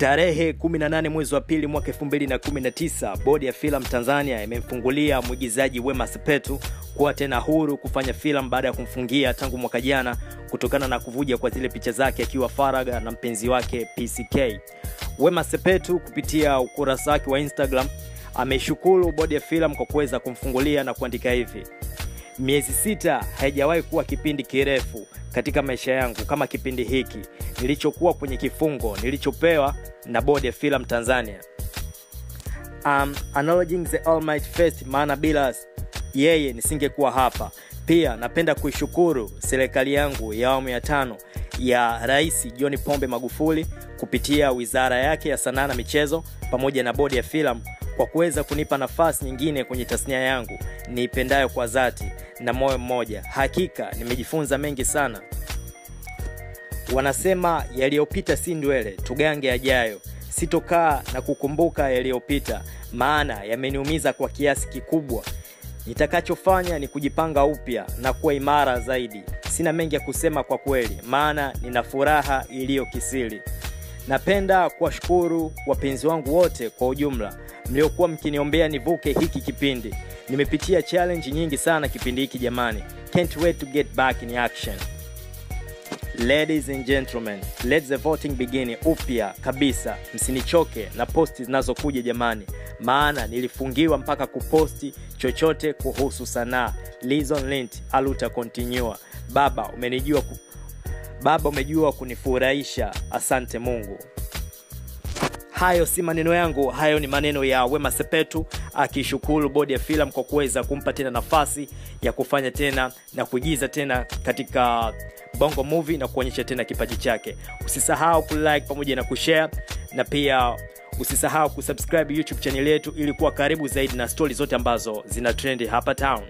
Tarehe 18 mwezi wa pili mwaka 2019, bodi ya filamu Tanzania imemfungulia mwigizaji Wema Sepetu kuwa tena huru kufanya filamu baada ya kumfungia tangu mwaka jana kutokana na kuvuja kwa zile picha zake akiwa faraga na mpenzi wake PCK. Wema Sepetu kupitia ukurasa wake wa Instagram ameshukuru bodi ya filamu kwa kuweza kumfungulia na kuandika hivi: miezi sita haijawahi kuwa kipindi kirefu katika maisha yangu kama kipindi hiki nilichokuwa kwenye kifungo nilichopewa na bodi ya filam Tanzania. Um, maana bila yeye nisingekuwa hapa. Pia napenda kuishukuru serikali yangu ya awamu ya tano ya Rais John Pombe Magufuli kupitia wizara yake ya sanaa na michezo pamoja na bodi ya filamu kwa kuweza kunipa nafasi nyingine kwenye tasnia yangu niipendayo kwa dhati na moyo mmoja. Hakika nimejifunza mengi sana. Wanasema yaliyopita si ndwele, tugange yajayo. Sitokaa na kukumbuka yaliyopita, maana yameniumiza kwa kiasi kikubwa. Nitakachofanya ni kujipanga upya na kuwa imara zaidi. Sina mengi ya kusema kwa kweli, maana nina furaha iliyo kisiri. Napenda kuwashukuru wapenzi wangu wote kwa ujumla mliokuwa mkiniombea nivuke hiki kipindi. Nimepitia challenge nyingi sana kipindi hiki jamani. Can't wait to get back in action. Ladies and gentlemen, let the voting begin upya kabisa. Msinichoke na posti zinazokuja jamani, maana nilifungiwa mpaka kuposti chochote kuhusu sanaa. Lizon Lint aluta continua. Baba umenijua ku... Baba umejua kunifurahisha, asante Mungu. Hayo si maneno yangu, hayo ni maneno ya Wema Sepetu akishukuru bodi ya filamu kwa kuweza kumpa tena nafasi ya kufanya tena na kuigiza tena katika Bongo Movie na kuonyesha tena kipaji chake. Usisahau kulike pamoja na kushare na pia usisahau kusubscribe YouTube channel yetu ili kuwa karibu zaidi na stori zote ambazo zina trendi hapa town.